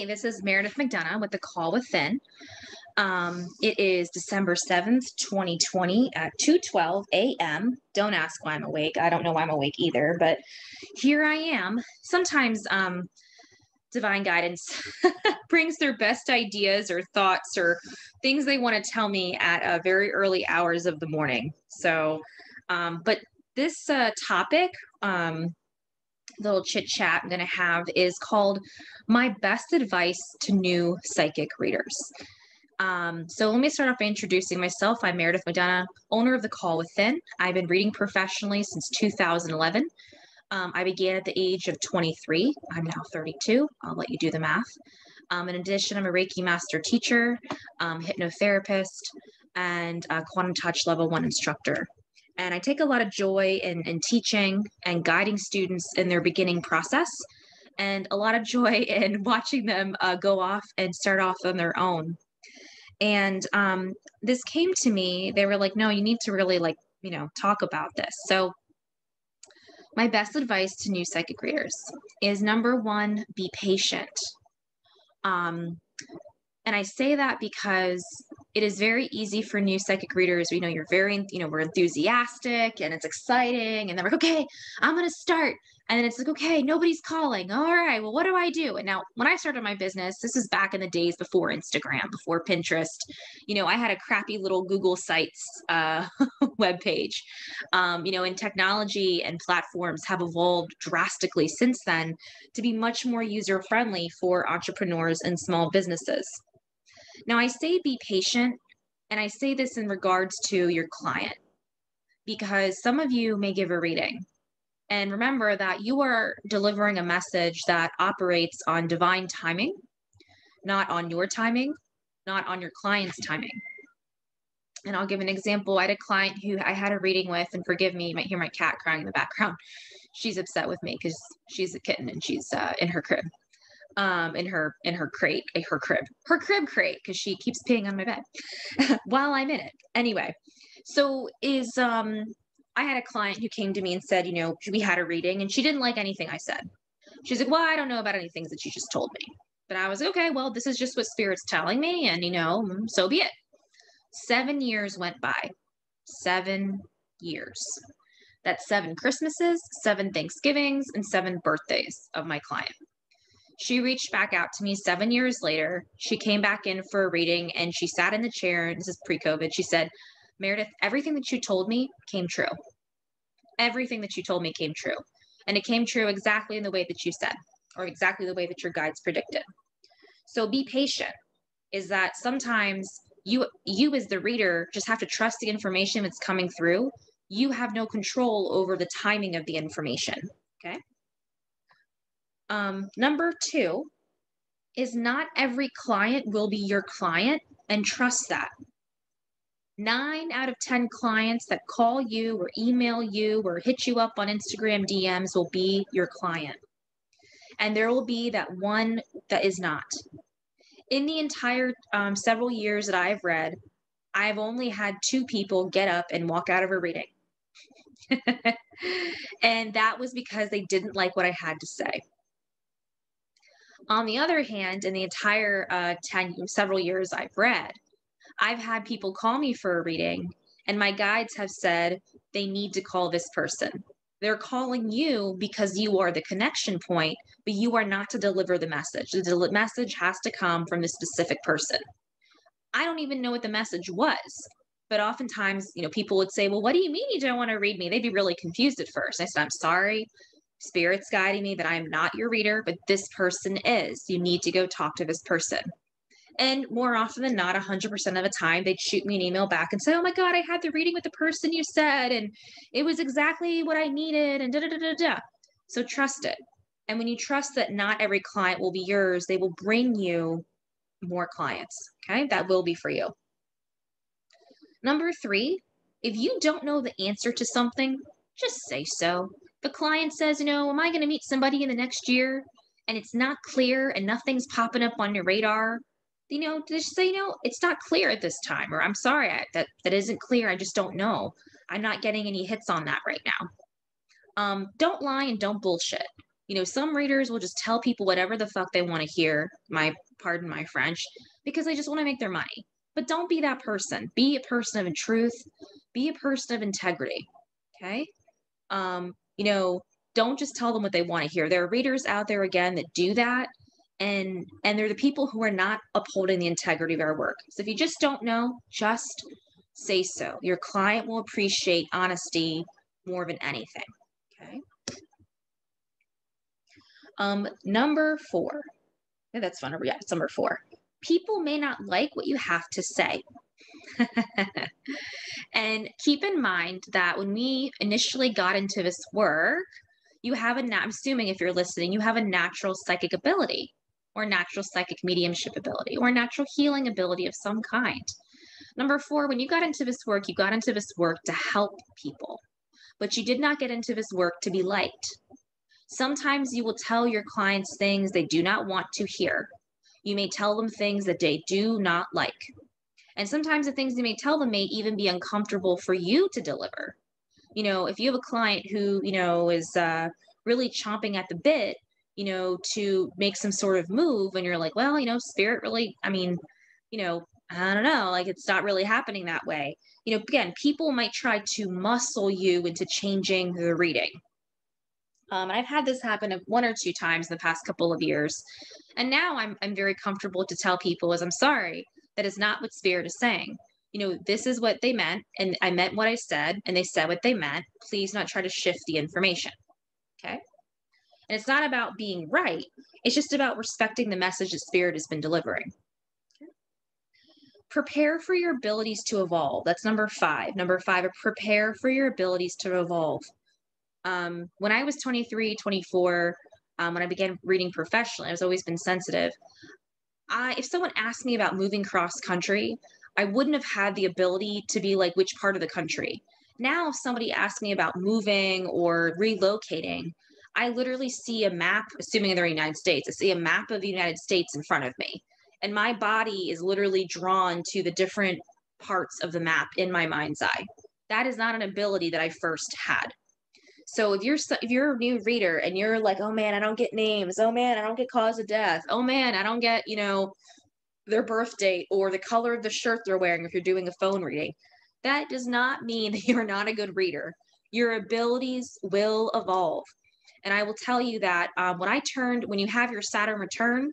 Hey, this is Meredith McDonough with the Call Within. Um, it is December 7th, 2020 at 2:12 a.m. Don't ask why I'm awake. I don't know why I'm awake either, but here I am. Sometimes um, divine guidance brings their best ideas or thoughts or things they want to tell me at uh, very early hours of the morning. So, um, but this uh, topic um, little chit chat I'm going to have is called My Best Advice to New Psychic Readers. Um, so let me start off by introducing myself. I'm Meredith McDonough, owner of The Call Within. I've been reading professionally since 2011. Um, I began at the age of 23. I'm now 32. I'll let you do the math. Um, in addition, I'm a Reiki master teacher, um, hypnotherapist, and quantum touch level one instructor. And I take a lot of joy in, in teaching and guiding students in their beginning process, and a lot of joy in watching them uh, go off and start off on their own. And um, this came to me, they were like, no, you need to really like, you know, talk about this. So my best advice to new psychic readers is number one, be patient. Um, and I say that because it is very easy for new psychic readers. You know, you're very, you know, we're enthusiastic and it's exciting. And then we're like, okay, I'm going to start. And then it's like, okay, nobody's calling. All right, well, what do I do? And now, when I started my business, this is back in the days before Instagram, before Pinterest. You know, I had a crappy little Google Sites uh, web page. Um, you know, and technology and platforms have evolved drastically since then to be much more user friendly for entrepreneurs and small businesses. Now, I say be patient, and I say this in regards to your client because some of you may give a reading. And remember that you are delivering a message that operates on divine timing, not on your timing, not on your client's timing. And I'll give an example. I had a client who I had a reading with, and forgive me, you might hear my cat crying in the background. She's upset with me because she's a kitten and she's uh, in her crib um in her in her crate eh, her crib her crib crate because she keeps peeing on my bed while i'm in it. Anyway so is um i had a client who came to me and said you know we had a reading and she didn't like anything i said. She's like well i don't know about any things that you just told me. But i was okay well this is just what spirit's telling me and you know mm, so be it. Seven years went by. Seven years. That's seven christmases seven thanksgivings and seven birthdays of my client she reached back out to me seven years later. She came back in for a reading and she sat in the chair. This is pre COVID. She said, Meredith, everything that you told me came true. Everything that you told me came true. And it came true exactly in the way that you said, or exactly the way that your guides predicted. So be patient, is that sometimes you you as the reader just have to trust the information that's coming through. You have no control over the timing of the information. Okay. Um, number two is not every client will be your client and trust that. Nine out of 10 clients that call you or email you or hit you up on Instagram DMs will be your client. And there will be that one that is not. In the entire um, several years that I've read, I've only had two people get up and walk out of a reading. and that was because they didn't like what I had to say. On the other hand, in the entire uh, 10, several years I've read, I've had people call me for a reading, and my guides have said they need to call this person. They're calling you because you are the connection point, but you are not to deliver the message. The del- message has to come from the specific person. I don't even know what the message was, but oftentimes, you know, people would say, "Well, what do you mean you don't want to read me?" They'd be really confused at first. I said, "I'm sorry spirits guiding me that I'm not your reader, but this person is. You need to go talk to this person. And more often than not, 100% of the time, they'd shoot me an email back and say, Oh my God, I had the reading with the person you said, and it was exactly what I needed, and da da da da da. So trust it. And when you trust that not every client will be yours, they will bring you more clients. Okay. That will be for you. Number three, if you don't know the answer to something, just say so the client says, you know, am I going to meet somebody in the next year? And it's not clear and nothing's popping up on your radar. You know, just say, you know, it's not clear at this time, or I'm sorry, I, that that isn't clear. I just don't know. I'm not getting any hits on that right now. Um, don't lie and don't bullshit. You know, some readers will just tell people whatever the fuck they want to hear, my pardon my French, because they just want to make their money. But don't be that person. Be a person of truth. Be a person of integrity. Okay. Um, you know, don't just tell them what they want to hear. There are readers out there again that do that. And and they're the people who are not upholding the integrity of our work. So if you just don't know, just say so. Your client will appreciate honesty more than anything. Okay. Um, number four. Yeah, that's fun. Yeah, it's number four. People may not like what you have to say. and keep in mind that when we initially got into this work, you have a, I'm assuming if you're listening, you have a natural psychic ability or natural psychic mediumship ability or natural healing ability of some kind. Number four, when you got into this work, you got into this work to help people, but you did not get into this work to be liked. Sometimes you will tell your clients things they do not want to hear. You may tell them things that they do not like. And sometimes the things you may tell them may even be uncomfortable for you to deliver. You know, if you have a client who, you know, is uh, really chomping at the bit, you know, to make some sort of move, and you're like, well, you know, spirit really, I mean, you know, I don't know, like it's not really happening that way. You know, again, people might try to muscle you into changing the reading. Um, and I've had this happen one or two times in the past couple of years. And now I'm, I'm very comfortable to tell people is I'm sorry, that is not what spirit is saying. You know, this is what they meant, and I meant what I said, and they said what they meant. Please not try to shift the information. Okay. And it's not about being right, it's just about respecting the message that spirit has been delivering Okay. prepare for your abilities to evolve. That's number five. Number five, prepare for your abilities to evolve. Um, when I was 23, 24, um, when I began reading professionally, I've always been sensitive. I, if someone asked me about moving cross country, I wouldn't have had the ability to be like, which part of the country? Now, if somebody asks me about moving or relocating, I literally see a map, assuming they're in the United States, I see a map of the United States in front of me. And my body is literally drawn to the different parts of the map in my mind's eye. That is not an ability that i first had so if you're if you're a new reader and you're like oh man i don't get names. Oh man i don't get cause of death. Oh man i don't get you know their birth date or the color of the shirt they're wearing if you're doing a phone reading. That does not mean that you're not a good reader. Your abilities will evolve. And i will tell you that um, when i turned when you have your saturn return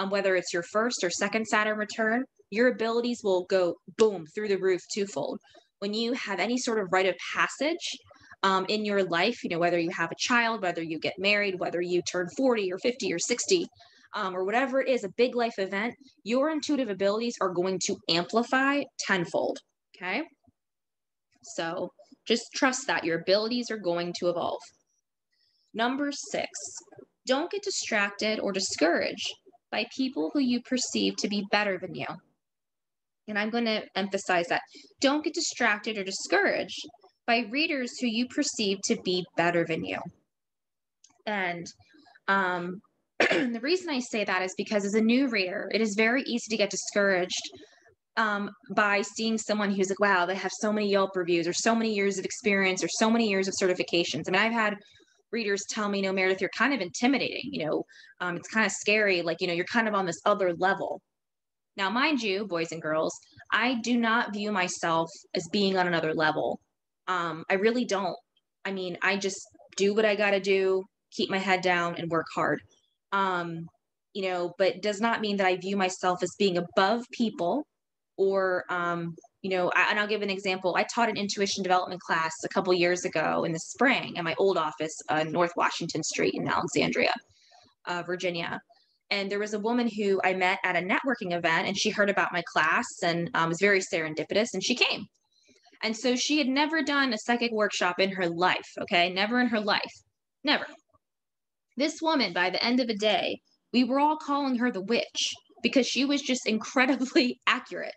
um, whether it's your first or second Saturn return, your abilities will go boom through the roof twofold. When you have any sort of rite of passage um, in your life, you know, whether you have a child, whether you get married, whether you turn 40 or 50 or 60, um, or whatever it is, a big life event, your intuitive abilities are going to amplify tenfold. Okay. So just trust that your abilities are going to evolve. Number six, don't get distracted or discouraged by people who you perceive to be better than you. And I'm going to emphasize that. Don't get distracted or discouraged by readers who you perceive to be better than you. And um, the reason I say that is because as a new reader, it is very easy to get discouraged um, by seeing someone who's like, wow, they have so many Yelp reviews or so many years of experience or so many years of certifications. I mean, I've had readers tell me, you know, Meredith, you're kind of intimidating. You know, um, it's kind of scary. Like, you know, you're kind of on this other level. Now, mind you, boys and girls, I do not view myself as being on another level. Um, I really don't. I mean, I just do what I got to do, keep my head down, and work hard. Um, you know, but does not mean that I view myself as being above people or um, you know, I, and I'll give an example. I taught an intuition development class a couple years ago in the spring at my old office on North Washington Street in Alexandria, uh, Virginia. And there was a woman who I met at a networking event, and she heard about my class and um, was very serendipitous, and she came. And so she had never done a psychic workshop in her life. Okay, never in her life, never. This woman, by the end of the day, we were all calling her the witch because she was just incredibly accurate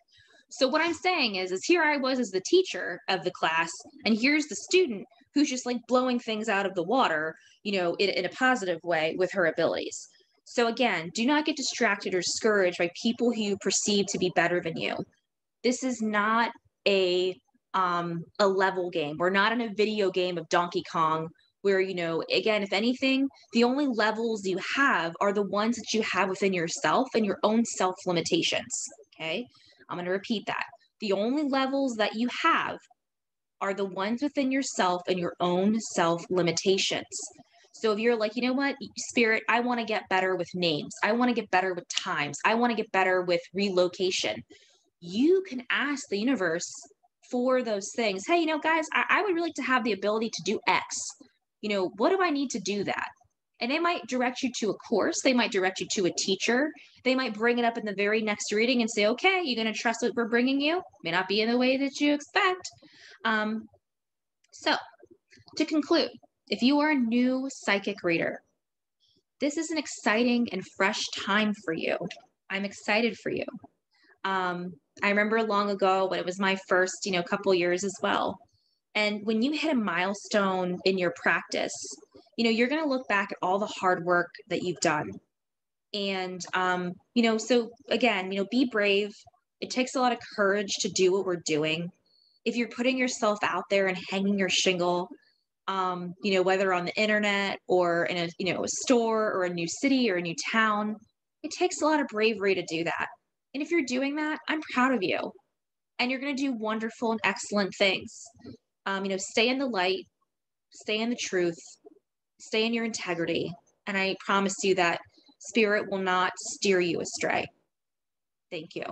so what I'm saying is, is here I was as the teacher of the class, and here's the student who's just like blowing things out of the water, you know, in, in a positive way with her abilities. So again, do not get distracted or discouraged by people who you perceive to be better than you. This is not a um, a level game. We're not in a video game of Donkey Kong where you know again if anything the only levels you have are the ones that you have within yourself and your own self limitations okay? I'm going to repeat that. The only levels that you have are the ones within yourself and your own self limitations so if you're like you know what spirit i want to get better with names. I want to get better with times. I want to get better with relocation. You can ask the universe for those things hey you know guys I, I would really like to have the ability to do x you know, what do I need to do that? And they might direct you to a course, they might direct you to a teacher, they might bring it up in the very next reading and say, okay, you're going to trust what we're bringing you. May not be in the way that you expect. Um, so, to conclude, if you are a new psychic reader, this is an exciting and fresh time for you. I'm excited for you. Um, I remember long ago when it was my first, you know, couple years as well. And when you hit a milestone in your practice, you know, you're going to look back at all the hard work that you've done. And, um, you know, so again, you know, be brave. It takes a lot of courage to do what we're doing. If you're putting yourself out there and hanging your shingle, um, you know, whether on the internet or in a, you know, a store or a new city or a new town, it takes a lot of bravery to do that. And if you're doing that, I'm proud of you. And you're going to do wonderful and excellent things um, you know, stay in the light, stay in the truth, stay in your integrity. And I promise you that spirit will not steer you astray. Thank you.